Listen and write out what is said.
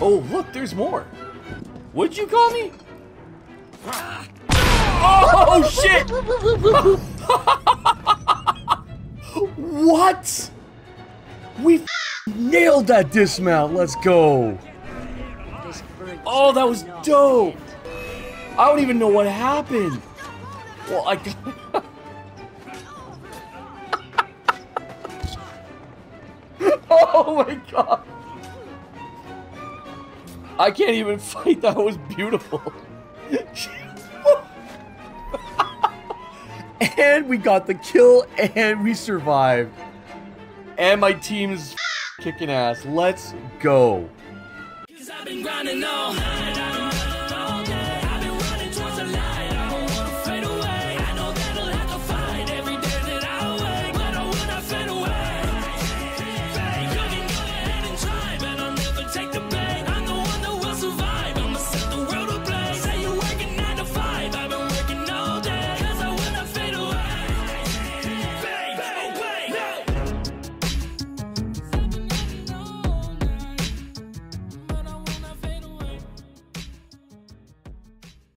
Oh, look, there's more. What'd you call me? Oh, shit! what? We nailed that dismount. Let's go. Oh, that was dope. I don't even know what happened. Well, I got... oh my god. I can't even fight. That was beautiful. and we got the kill and we survived. And my team's kicking ass. Let's go.